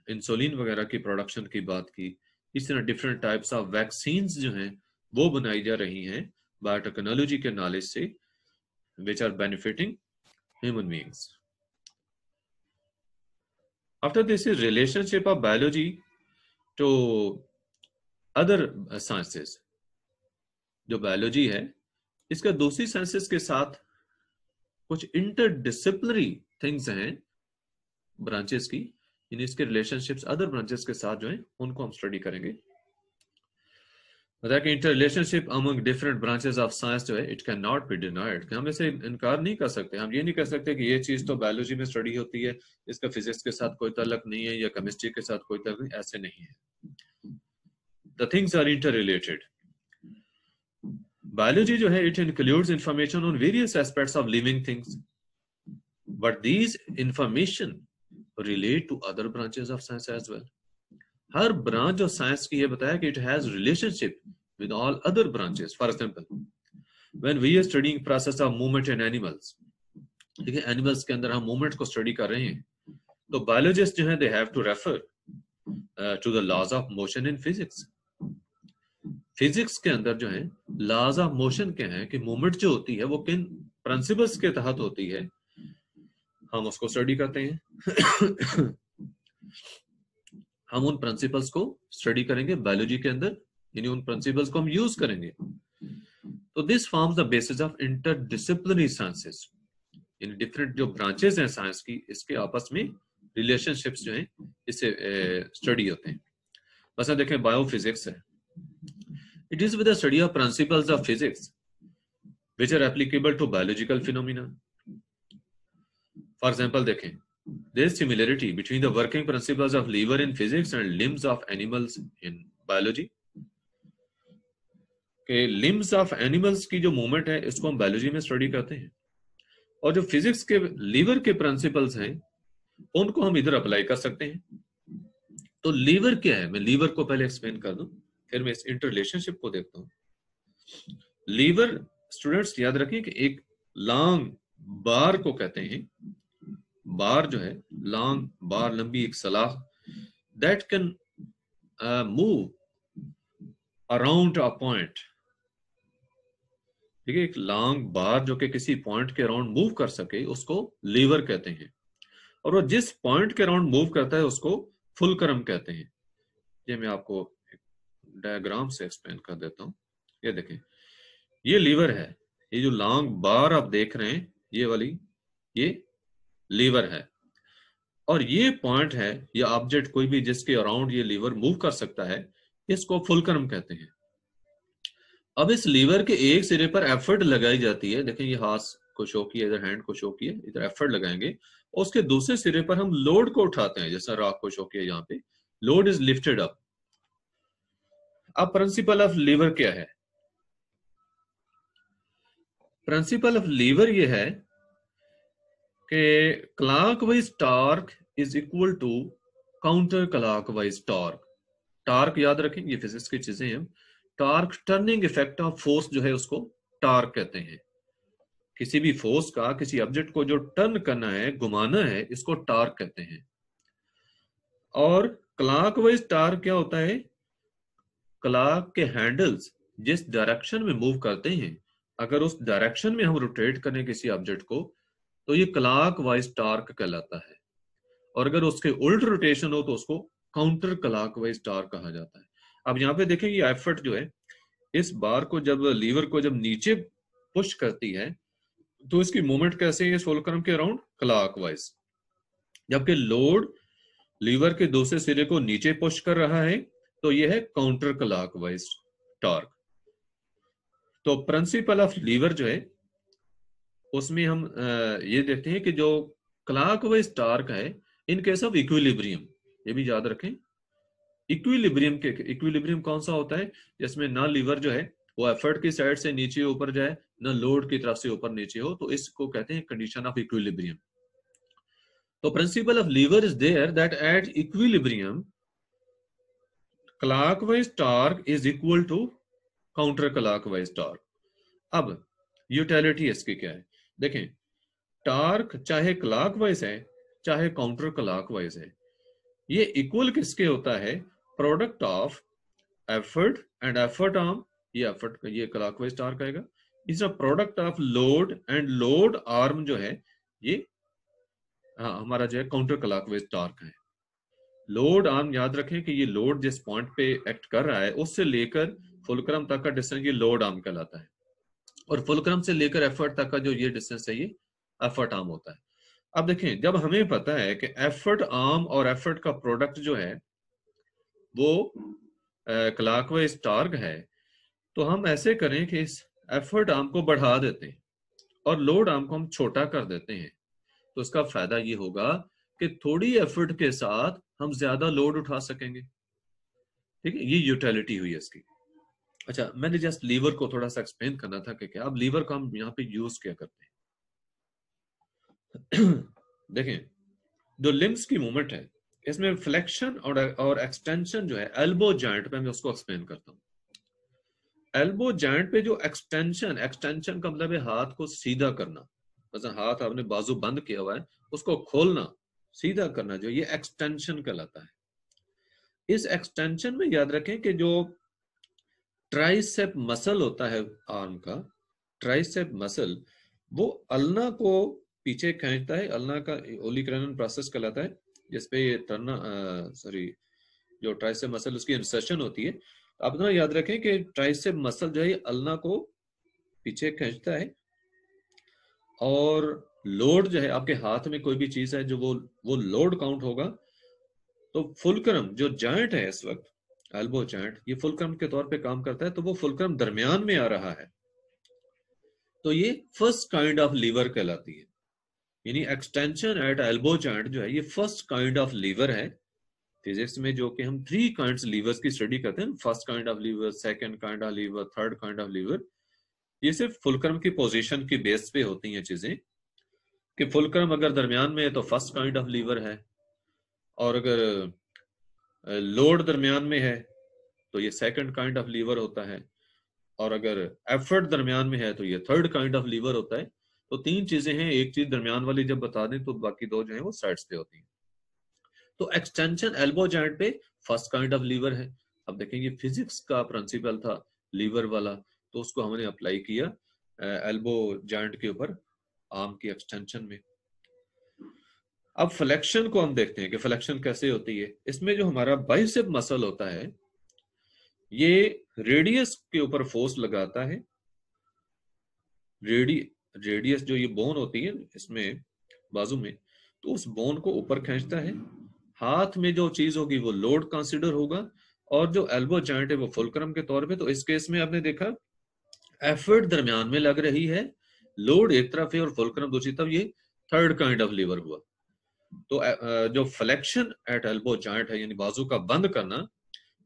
इंसुलिन वगैरह की प्रोडक्शन की बात की, इस तरह डिफरेंट टाइप्स ऑफ़ वैक्सीन जो हैं, वो बनाई जा रही हैं बायोटेक्नोलॉजी के नॉलेज से which are benefiting human beings after this is relationship of biology to other sciences. जो बायोलॉजी है, इसका दूसरी साइंसेस के साथ कुछ इंटरडिसिप्लिनरी थिंग्स हैं ब्रांचेस की इन इसके रिलेशनशिप्स अदर ब्रांचेस के साथ जो है, उनको हम स्टडी करेंगे। बताया कि inter relationship among different branches of science जो है it can not be denied हम इसे इनकार नहीं कर सकते। हम ये नहीं कर सकते कि ये चीज़ तो बायोलॉजी में स्टडी होती है, इसका फिजिक्स के साथ कोई तलक नहीं है या केमिस्ट्री के साथ कोई तलक नहीं, ऐसे नहीं है। The things are inter related biology जो है it includes information on various aspects of living things but these information relate to other branches of science as well her branch of science की ये बताया कि it has relationship with all other branches for example when we are studying process of movement in animals ठीक है animals के अंदर हम movement को स्टडी कर रहे हैं तो बायोलॉजिस्ट जो है they have to refer to the laws of motion in physics physics के अंदर जो है लॉज ऑफ़ मोशन क्या है कि मूवमेंट जो होती है, वो किन प्रिंसिपल्स के तहत होती है हम उसको स्टडी करते हैं। हम उन प्रिंसिपल्स को स्टडी करेंगे बायोलॉजी के अंदर, यानी उन प्रिंसिपल्स को हम यूज़ करेंगे। तो this forms the basis of interdisciplinary sciences in different जो ब्रांचेस हैं साइंस की, इसके आपस में रिलेशनशिप्स जो हैं इससे स्टडी होते हैं। बस देखें बायोफिजिक्स है। It is with study of principles of physics which are applicable to biological phenomena for example देखें। Is similarity between the working principles of liver in physics and limbs of animals in biology. कि limbs of animals की जो movement है, इसको हम biology में study करते हैं। और जो फिजिक्स के लीवर के प्रिंसिपल्स हैं, उनको हम इधर अप्लाई कर सकते हैं। तो लीवर क्या है? मैं लीवर को पहले एक्सप्लेन कर दूँ, फिर मैं इस इंटर रिलेशनशिप को देखता हूँ। लीवर स्टूडेंट्स याद रखें कि एक लॉन्ग बार को कहते हैं। बार जो है लॉन्ग बार, लंबी एक सलाह that can move around a point ठीक है, एक लॉन्ग बार जो कि किसी पॉइंट के अराउंड मूव कर सके, उसको लीवर कहते हैं। और वो जिस पॉइंट के अराउंड मूव करता है, उसको फुल करम कहते हैं। ये मैं आपको डायग्राम से एक्सप्लेन कर देता हूँ। ये देखें, ये लीवर है। ये जो लॉन्ग बार आप देख रहे हैं, ये वाली, ये लीवर है। और ये पॉइंट है, या ऑब्जेक्ट कोई भी जिसके अराउंड ये लीवर मूव कर सकता है, इसको फुलकर्म कहते हैं। अब इस लीवर के एक सिरे पर एफर्ट लगाई जाती है, देखें ये हाथ को शो किया इधर हैंड को शो किया इधर एफर्ट लगाएँगे, और उसके दूसरे सिरे पर हम लोड को उठाते हैं, जैसा रॉक को शो किया यहाँ पे लोड इज़ लिफ्टेड अप अब प्रिंसिपल ऑफ़ लीवर क्या है? प्रिंसिपल ऑफ़ लीवर ये है कि clockwise torque is equal to counter clockwise torque torque याद रखें ये फिजिक्स की चीज़ें हैं। Torque turning effect of force जो है उसको टार्क कहते हैं। किसी भी फोर्स का, किसी ऑब्जेक्ट को जो टर्न करना है, घुमाना है, इसको टार्क कहते हैं। और क्लॉकवाइज टार्क क्या होता है? क्लॉक के हैंडल्स जिस डायरेक्शन में मूव करते हैं, अगर उस डायरेक्शन में हम रोटेट करें किसी ऑब्जेक्ट को तो ये क्लॉक वाइज टार्क कहलाता है। और अगर उसके उल्ट रोटेशन हो तो उसको काउंटर क्लाक वाइज टार्क कहा जाता है। अब यहाँ पे देखें ये एफर्ट जो है, इस बार को जब लीवर को जब नीचे पुश करती है तो इसकी मूवमेंट कैसे है सोलक्रम के अराउंड? Clockwise. जबकि लोड लीवर के दूसरे सिरे को नीचे पुश कर रहा है तो यह है काउंटर क्लॉक वाइज टॉर्क। तो प्रिंसिपल ऑफ़ लीवर जो है उसमें हम ये देखते हैं कि जो क्लाक वाइज टार्क है इन केस ऑफ़ इक्विलिब्रियम ये भी याद रखें। इक्विलिब्रियम के इक्विलिब्रियम कौन सा होता है? जिसमें ना लीवर जो है, वो एफर्ट की साइड से नीचे ऊपर जाए, ना लोड की तरफ़ से ऊपर नीचे हो तो इसको कहते हैं कंडीशन ऑफ़ इक्विलिब्रियम तो principle of lever is there that at equilibrium clockwise torque is equal to counter clockwise torque अब यूटिलिटी इसकी क्या है? देखें, टार्क चाहे क्लॉकवाइज है, चाहे काउंटर क्लॉकवाइज है, ये इक्वल किसके होता है? Product of effort and effort arm ये एफर्ट ये क्लॉकवाइज टार्क आएगा। A product of load and load arm जो है, ये हाँ हमारा जो है काउंटर क्लॉकवाइज टार्क है। लोड आर्म याद रखें कि ये लोड जिस पॉइंट पे एक्ट कर रहा है, उससे लेकर फुलक्रम तक का डिस्टेंस ये लोड आर्म कहलाता है। और फुलक्रम से लेकर एफर्ट तक का जो ये डिस्टेंस है, ये एफर्ट आर्म होता है। अब देखें जब हमें पता है कि एफर्ट आर्म और एफर्ट का प्रोडक्ट जो है, वो क्लाकवाइज टार्ग है तो हम ऐसे करें कि इस एफर्ट आर्म को बढ़ा देते हैं और लोड आर्म को हम छोटा कर देते हैं। तो इसका फ़ायदा ये होगा कि थोड़ी एफर्ट के साथ हम ज़्यादा लोड उठा सकेंगे। ठीक है? ये यूटिलिटी हुई इसकी। अच्छा मैंने जस्ट लीवर को थोड़ा सा एक्सप्लेन करना था कि क्या अब लीवर को हम यहाँ पे यूज़ क्या करते हैं? देखें, जो लिम्स की मूवमेंट है, इसमें फ्लेक्शन और और एक्सटेंशन जो है एल्बो जॉइंट पे मैं उसको एक्सप्लेन करता हूँ। एल्बो जॉइंट पे जो एक्सटेंशन एक्सटेंशन का मतलब है हाथ को सीधा करना। मतलब हाथ आपने बाजू बंद किया हुआ है, उसको खोलना, सीधा करना, जो ये एक्सटेंशन कहलाता है। इस एक्सटेंशन में याद रखें कि जो ट्राइसेप मसल होता है आर्म का, ट्राइसेप मसल, वो अल्ना को पीछे खींचता है, अल्ना का ओलिक्रन प्रोसेस कहलाता है, जिसपे ये टर्ना सॉरी जो ट्राइसेप मसल, उसकी इंसर्शन होती है। आप इतना याद रखें कि ट्राइसेप मसल जो है अल्ना को पीछे खींचता है और लोड जो है, आपके हाथ में कोई भी चीज़ है, जो वो वो लोड काउंट होगा तो फुलक्रम, जो जॉइंट है इस वक्त एल्बो जॉइंट ये फुलक्रम के तौर पे काम करता है तो वो फुलक्रम दरमियान में आ रहा है। तो ये फ़र्स्ट काइंड ऑफ़ लीवर कहलाती है। यानी एक्सटेंशन एट एल्बो जॉइंट जो है, ये फ़र्स्ट काइंड ऑफ़ लीवर है। फिजिक्स में जो कि हम थ्री काइंड लीवर्स की स्टडी करते हैं first kind of lever second kind of lever third kind of lever ये सिर्फ़ फुलक्रम की पोजीशन की बेस पे होती हैं चीज़ें। कि फुलक्रम अगर दरमियान में है तो फ़र्स्ट काइंड ऑफ़ लीवर है। और अगर लोड दरमियान में है तो ये सेकंड काइंड ऑफ़ लीवर होता है। और अगर एफर्ट दरमियान में है तो ये थर्ड काइंड ऑफ़ लीवर होता है। तो तीन चीज़ें हैं, एक चीज़ दरमियान वाली जब बता दें तो बाकी दो जो है, वो साइड्स पे होती हैं। तो एक्सटेंशन एल्बो जॉइंट पे फ़र्स्ट काइंड ऑफ़ लीवर है। अब देखें, ये फिजिक्स का प्रिंसिपल था लीवर वाला। तो उसको हमने अप्लाई किया एल्बो जॉइंट के ऊपर आर्म की एक्सटेंशन में। अब फ्लेक्शन को हम देखते हैं कि फ्लेक्शन कैसे होती है। इसमें जो हमारा बाइसेप मसल होता है, ये रेडियस के ऊपर फोर्स लगाता है। रेडी, रेडियस जो ये बोन होती है इसमें, बाजू में तो उस बोन को ऊपर खींचता है। हाथ में जो चीज़ होगी वो लोड कंसिडर होगा और जो एल्बो जॉइंट है वो फुलक्रम के तौर पे। तो इस केस में आपने देखा, एफर्ट दरमियान में लग रही है, लोड एक तरफ़ है और फुलक्रम दूसरी तरफ़। ये थर्ड काइंड ऑफ़ लीवर हुआ। तो जो फ्लेक्शन एट एल्बो जॉइंट है, यानी बाजू का बंद करना,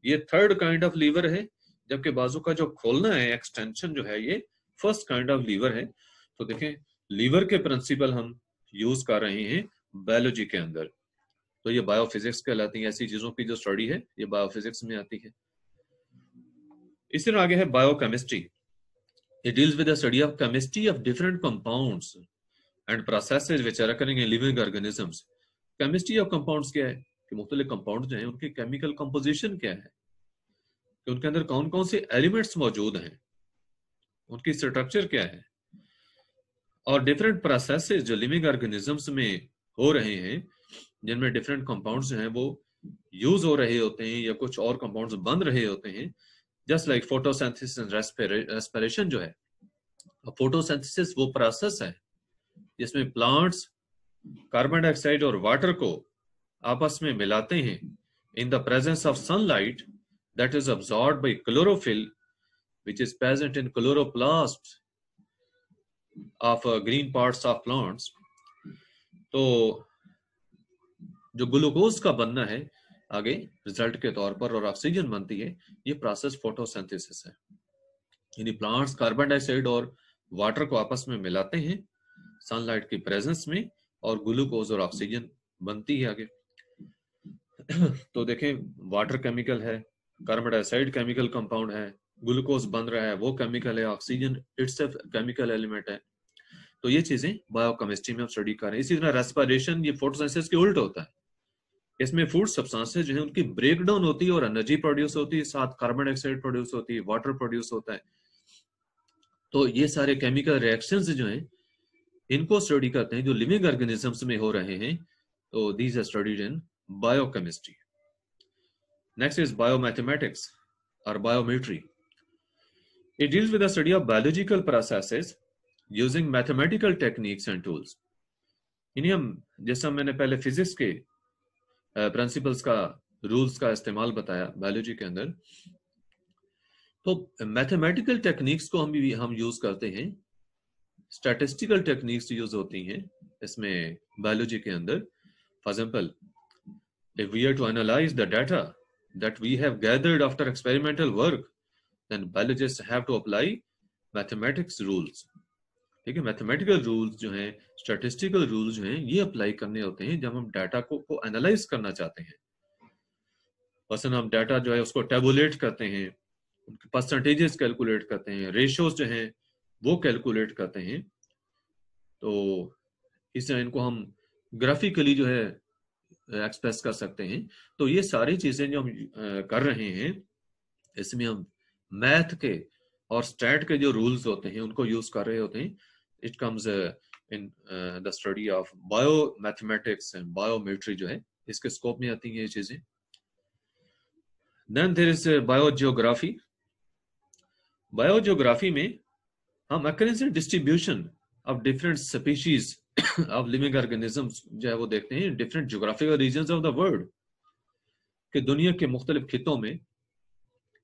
ये थर्ड काइंड ऑफ़ लीवर है, जबकि बाजू का जो खोलना है एक्सटेंशन जो है, ये फ़र्स्ट काइंड ऑफ़ लीवर है। तो देखें लीवर के प्रिंसिपल हम यूज़ कर रहे हैं बायोलॉजी के अंदर। तो ये बायोफिजिक्स कहलाती है, ऐसी चीज़ों की जो स्टडी है, ये बायोफिजिक्स में आती है। इसी तरह आगे है biochemistry it deals with the study of chemistry of different compounds and processes which are occurring in living organisms chemistry of compounds क्या है? कि मुख्तलिफ़ कंपाउंड जो हैं, उनकी केमिकल कंपोजिशन क्या है? कि उनके अंदर कौन कौन से एलिमेंट्स मौजूद हैं? उनकी स्ट्रक्चर क्या है? और डिफरेंट प्रोसेसेस जो लिविंग ऑर्गेनिजम्स में हो रहे हैं, जिनमें डिफरेंट कंपाउंड्स जो हैं, वो यूज़ हो रहे होते हैं या कुछ और कंपाउंड्स बन रहे होते हैं जस्ट लाइक फोटोसेंथिस रेस्पिरेशन जो है। फोटोसिंथेसिस वो प्रोसेस है, जिसमें प्लांट्स कार्बन डाइऑक्साइड और वाटर को आपस में मिलाते हैं। In the presence of sunlight that is absorb by chlorophyll is present in chloroplast of uh, green parts of plants तो जो ग्लूकोज का बनना है आगे रिज़ल्ट के तौर पर और ऑक्सीजन बनती है ये प्रोसेस फोटोसिंथेसिस है। यानी प्लांट्स कार्बन डाइऑक्साइड और वाटर को आपस में मिलाते हैं सनलाइट की प्रेजेंस में और ग्लूकोज और ऑक्सीजन बनती है आगे। तो देखें वाटर केमिकल है कार्बन डाइऑक्साइड केमिकल कंपाउंड है ग्लूकोज बन रहा है, वो केमिकल है ऑक्सीजन इट्स केमिकल एलिमेंट है। तो ये चीज़ें बायोकेमिस्ट्री में हम स्टडी कर रहे हैं। इसी तरह रेस्पिरेशन ये फोटोसिंथेसिस के उल्ट होता है। इसमें फ़ूड सब्सटेंसेस जो है, उनकी ब्रेक डाउन होती है और एनर्जी प्रोड्यूस होती है, साथ कार्बन डाइऑक्साइड प्रोड्यूस होती है वाटर प्रोड्यूस होता है। तो ये सारे केमिकल रिएक्शंस जो हैं इनको स्टडी करते हैं, जो लिविंग ऑर्गेनिजम्स में हो रहे हैं तो these are studied in biochemistry next is biomathematics और biometry It deals with the study of biological processes using mathematical techniques and tools. हम, जैसा मैंने पहले फिजिक्स के प्रिंसिपल्स का रूल्स का इस्तेमाल बताया बायोलॉजी के अंदर। तो मैथमेटिकल टेक्निक्स को हम भी, हम यूज़ करते हैं। स्टैटिस्टिकल टेक्निक्स यूज़ होती हैं इसमें बायोलॉजी के अंदर। For example if we are to analyze the data that we have gathered after experimental work, then biologists have to apply mathematics rules ठीक है मैथमेटिकल रूल्स जो हैं स्टैटिस्टिकल रूल्स जो हैं, ये अप्लाई करने होते हैं जब हम डाटा को को एनालाइज करना चाहते हैं। पर्सन हम डाटा जो है उसको टेबुलेट करते हैं, उनके परसेंटेजेस कैलकुलेट करते हैं रेशियोज जो हैं वो कैलकुलेट करते हैं तो इससे इनको हम ग्राफिकली जो है एक्सप्रेस कर सकते हैं। तो ये सारी चीज़ें जो हम कर रहे हैं, इसमें हम मैथ के और स्टैट के जो रूल्स होते हैं, उनको यूज़ कर रहे होते हैं। It comes in the study of bio mathematics and biometry जो है, इसके स्कोप में आती हैं ये चीज़ें। Then there is biogeography biogeography में हम occurrence distribution of different species of living organisms जो है वो देखते हैं different geographical region of the world कि दुनिया के मुख्तलिफ़ खितों में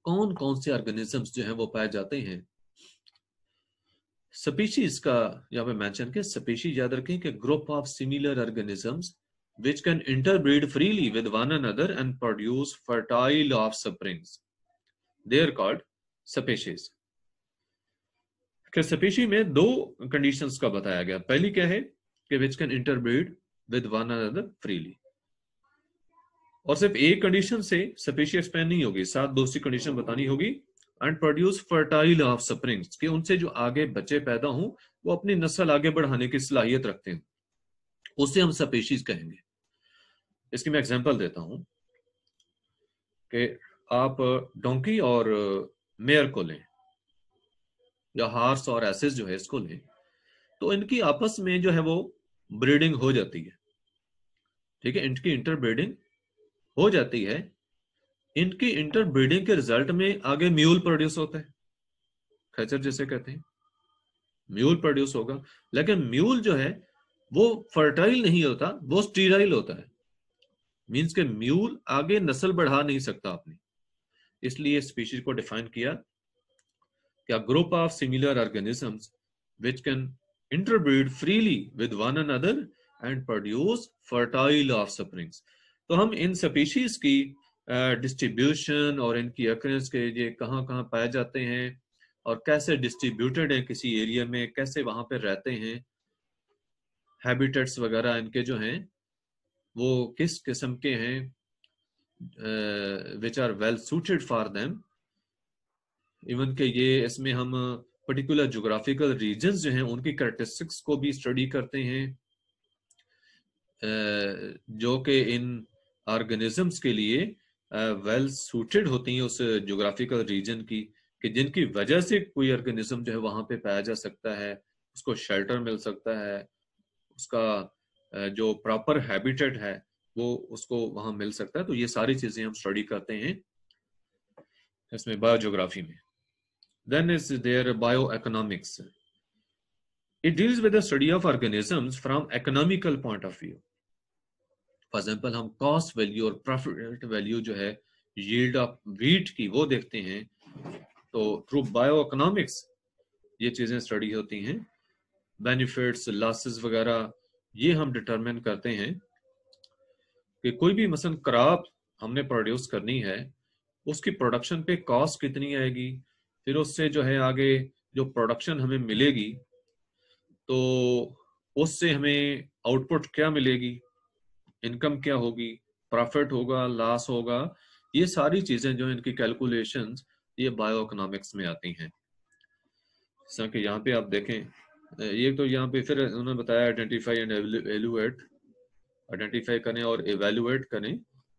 कौन कौन से ऑर्गेनिजम्स जो हैं वो पाए जाते हैं स्पीशीज का यहाँ पे मेंशन के स्पीशीज याद रखें कि group of similar organisms which can interbreed freely with one another and produce fertile offsprings. They are called species. Species में दो कंडीशंस का बताया गया। पहली क्या है कि which can interbreed with one another freely और सिर्फ़ एक कंडीशन से स्पेशी एक्सपेंड नहीं होगी, साथ दूसरी कंडीशन बतानी होगी। And produce fertile offsprings कि उनसे जो आगे बच्चे पैदा हों, वो अपनी नस्ल आगे बढ़ाने की सलाहियत रखते हैं। उससे हम स्पेशीज कहेंगे। इसकी मैं एग्जांपल देता हूँ कि आप डोंकी और मेयर को लें। या हार्स और एसिस जो है इसको लें तो इनकी आपस में जो है वो ब्रीडिंग हो जाती है। ठीक है? इनकी इंटरब्रीडिंग हो जाती है। इनकी इंटर ब्रीडिंग के रिज़ल्ट में आगे म्यूल प्रोड्यूस होता है। खचर जैसे कहते हैं। म्यूल प्रोड्यूस होगा। लेकिन म्यूल जो है, वो फर्टाइल नहीं होता, वो स्टीराइल होता है। मींस के म्यूल आगे नस्ल बढ़ा नहीं सकता अपनी इसलिए स्पीशीज को डिफाइन किया group of similar organisms which can interbreed freely with one another and produce fertile offsprings तो हम इन स्पीशीज की डिस्ट्रीब्यूशन और इनकी अक्रेंस के ये कहाँ कहाँ पाए जाते हैं और कैसे डिस्ट्रीब्यूटेड है किसी एरिया में, कैसे वहाँ पे रहते हैं हैबिटेट्स वगैरह इनके जो हैं, वो किस किस्म के हैं which are well suited for them even के ये इसमें हम पर्टिकुलर जोग्राफिकल रीजन जो हैं, उनकी करेक्टरिस्टिक्स को भी स्टडी करते हैं जो कि इन ऑर्गेनिजम्स के लिए वेल सूटेड होती हैं उस जोग्राफिकल रीजन की, कि जिनकी वजह से कोई ऑर्गेनिज्म जो है वहाँ पे पाया जा सकता है, उसको शेल्टर मिल सकता है, उसका जो प्रॉपर हैबिटेट है, वो उसको वहाँ मिल सकता है। तो ये सारी चीज़ें हम स्टडी करते हैं, इसमें बायोजोग्राफी में। Is there bioeconomics it deals with the study of organisms from economical point of view for example हम कॉस्ट वैल्यू और प्रॉफिट वैल्यू जो है यील्ड ऑफ़ वीट की वो देखते हैं तो थ्रू बायो इकोनॉमिक्स ये चीज़ें स्टडी होती हैं। बेनिफिट्स लॉसेस वगैरह, ये हम डिटरमिन करते हैं कि कोई भी मसन क्रॉप हमने प्रोड्यूस करनी है, उसकी प्रोडक्शन पे कॉस्ट कितनी आएगी? फिर उससे जो है आगे जो प्रोडक्शन हमें मिलेगी तो उससे हमें आउटपुट क्या मिलेगी? इनकम क्या होगी? प्रॉफिट होगा लॉस होगा? ये सारी चीज़ें जो इनकी कैलकुलेशन ये बायो इकोनॉमिक्स में आती हैं। जैसा कि यहाँ पे आप देखें, ये तो यहाँ पे फिर उन्होंने बताया आइडेंटिफाई एंड एवेलुएट आइडेंटिफाई करें और एवेलुएट करें।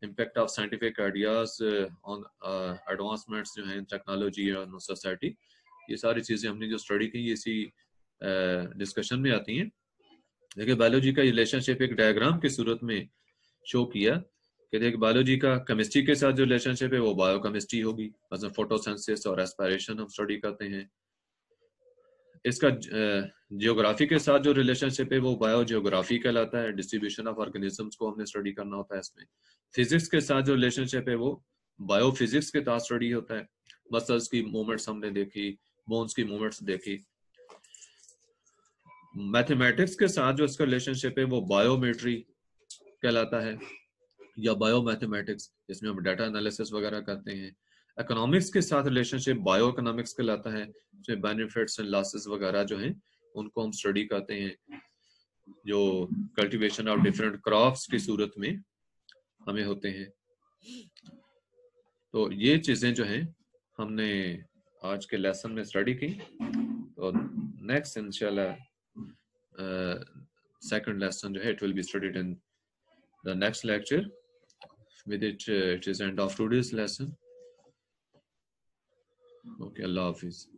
Impact of scientific ideas on advancements जो हैं टेक्नोलॉजी और सोसाइटी ये सारी चीज़ें हमने जो स्टडी की इसी डिस्कशन uh, में आती हैं। देखिए बायोलॉजी का रिलेशनशिप एक डायग्राम की सूरत में शो किया। कि देख बायोलॉजी का केमिस्ट्री के साथ जो रिलेशनशिप है वो बायो केमिस्ट्री होगी। मतलब फोटोसेंसिस और एस्पायरेशन हम स्टडी करते हैं। इसका जियोग्राफी के साथ जो रिलेशनशिप है, वो बायो जियोग्राफी कहलाता है। डिस्ट्रीब्यूशन ऑफ़ ऑर्गेनिजम्स को हमने स्टडी करना होता है इसमें। फिजिक्स के साथ जो रिलेशनशिप है, वो बायो फिजिक्स के साथ स्टडी होता है। मसल्स की मूवमेंट्स हमने देखी बोन्स की मूवमेंट्स देखी। मैथमेटिक्स के साथ जो इसका रिलेशनशिप है, वो बायोमेट्री कहलाता है या बायो मैथमेटिक्स जिसमें हम डाटा एनालिसिस वगैरह करते हैं। इकोनॉमिक्स के साथ रिलेशनशिप बायो इकोनॉमिक्स कहलाता है जिसमें बेनिफिट्स एंड लॉसेस वगैरह जो हैं उनको हम स्टडी करते हैं। जो कल्टीवेशन ऑफ़ डिफरेंट क्रॉप्स की सूरत में हमें होते हैं। तो ये चीज़ें जो हैं हमने आज के लेसन में स्टडी की। तो नेक्स्ट इंशाल्लाह second lesson it will be studied in the next lecture with it uh, it is end of today's lesson okay allah hafiz